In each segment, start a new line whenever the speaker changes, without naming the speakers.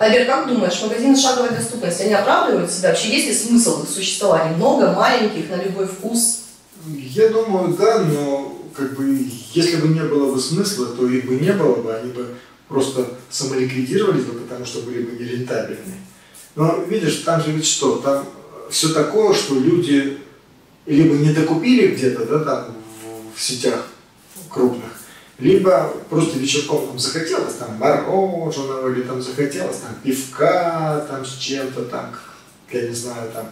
Альберт, как думаешь, магазины шаговой доступности, они оправдывают себя? Вообще есть ли смысл их существования? Много, маленьких, на любой вкус?
Я думаю, да, но как бы если бы не было бы смысла, то их бы не было бы, они бы просто самоликвидировались бы, потому что были бы нерентабельны. Но видишь, там же ведь что, там все такое, что люди либо не докупили где-то, да, там в сетях крупных, либо просто вечерком там захотелось там мороженого, или там захотелось там пивка там с чем-то там, я не знаю, там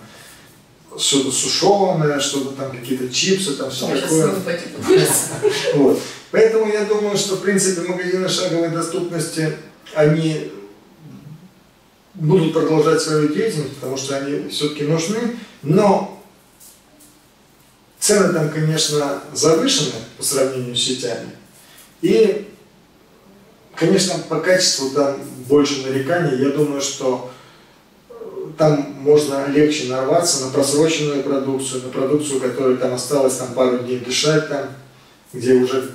что-то сушеное, что-то там, какие-то чипсы, там все такое. вот. Поэтому я думаю, что в принципе магазины шаговой доступности, они будут продолжать свою деятельность, потому что они все-таки нужны, но цены там, конечно, завышены по сравнению с сетями. И, конечно, по качеству там больше нареканий. Я думаю, что э, там можно легче нарваться на просроченную продукцию, на продукцию, которая там осталось там пару дней дышать там, где уже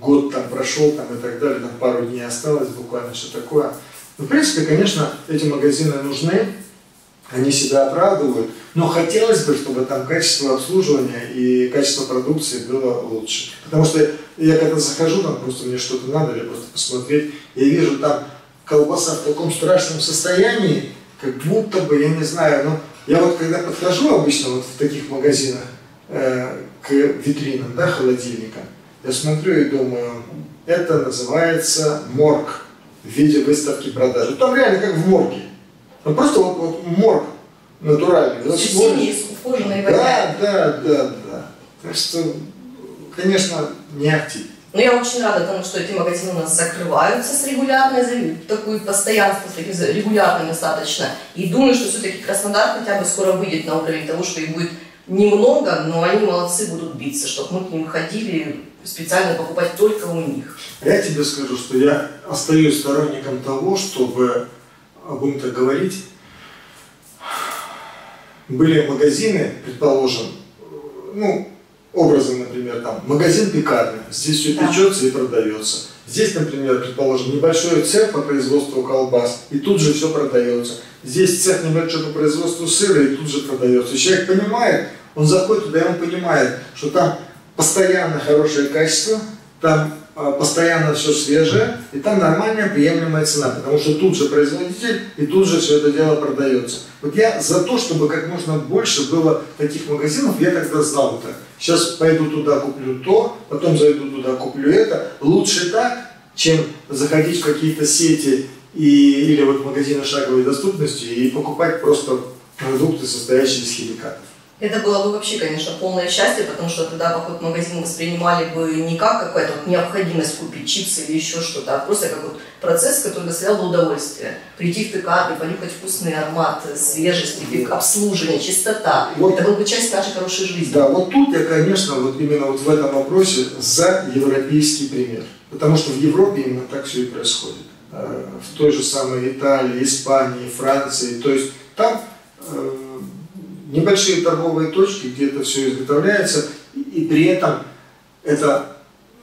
год там прошел там и так далее, там пару дней осталось буквально, что такое. Ну, в принципе, конечно, эти магазины нужны, они себя оправдывают, но хотелось бы, чтобы там качество обслуживания и качество продукции было лучше. Потому что я когда захожу, там просто мне что-то надо, или просто посмотреть, я вижу там колбаса в таком страшном состоянии, как будто бы, я не знаю, ну, я вот когда подхожу обычно вот в таких магазинах э, к витринам, да, холодильника, я смотрю и думаю, это называется морг в виде выставки продажи. Там реально как в морге. Ну просто вот, вот морг натуральный.
С синей, в кожаной
Да, да, да, да. Так что, конечно, не актив.
Но я очень рада тому, что эти магазины у нас закрываются с регулярной, такую постоянство, с таким регулярным достаточно. И думаю, что все-таки Краснодар хотя бы скоро выйдет на уровень того, что их будет немного, но они молодцы будут биться, чтобы мы к ним ходили специально покупать только у них.
Я тебе скажу, что я остаюсь сторонником того, чтобы, будем так говорить, были магазины, предположим, ну, образом, например, там, магазин пекарня, здесь все да. печется и продается. Здесь, например, предположим, небольшой цех по производству колбас, и тут же все продается. Здесь цех небольшой по производству сыра, и тут же продается. И человек понимает, он заходит туда, и он понимает, что там постоянно хорошее качество, там постоянно все свежее, и там нормальная приемлемая цена, потому что тут же производитель, и тут же все это дело продается. Вот я за то, чтобы как можно больше было таких магазинов, я тогда знал так. Сейчас пойду туда, куплю то, потом зайду туда, куплю это. Лучше так, чем заходить в какие-то сети и, или вот магазины шаговой доступности и покупать просто продукты, состоящие из химикатов.
Это было бы вообще, конечно, полное счастье, потому что тогда поход в магазин воспринимали бы не как какая-то вот необходимость купить чипсы или еще что-то, а просто как вот процесс, который доставлял бы удовольствие. Прийти в пекарню, понюхать вкусный аромат, свежесть, обслуживание, чистота. Вот, это была бы часть нашей хорошей жизни.
Да, вот тут я, конечно, вот именно вот в этом вопросе за европейский пример. Потому что в Европе именно так все и происходит. Э, в той же самой Италии, Испании, Франции. То есть там э, небольшие торговые точки, где это все изготовляется, и при этом это,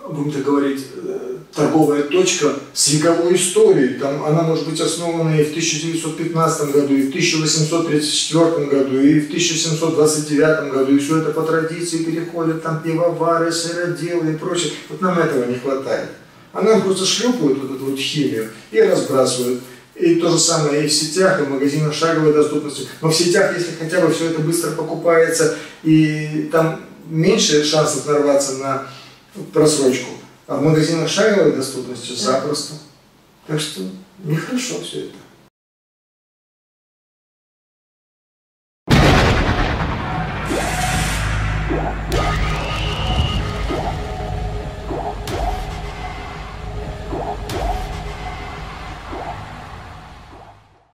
будем так говорить, э, торговая точка с вековой историей. Там она может быть основана и в 1915 году, и в 1834 году, и в 1729 году, и все это по традиции переходит, там пивовары, сыроделы и прочее. Вот нам этого не хватает. А нам просто шлепают вот эту вот химию и разбрасывают. И то же самое и в сетях, и в магазинах шаговой доступности. Но в сетях, если хотя бы все это быстро покупается, и там меньше шансов нарваться на просрочку. А в магазинах шаговой доступности запросто. Так что нехорошо все это.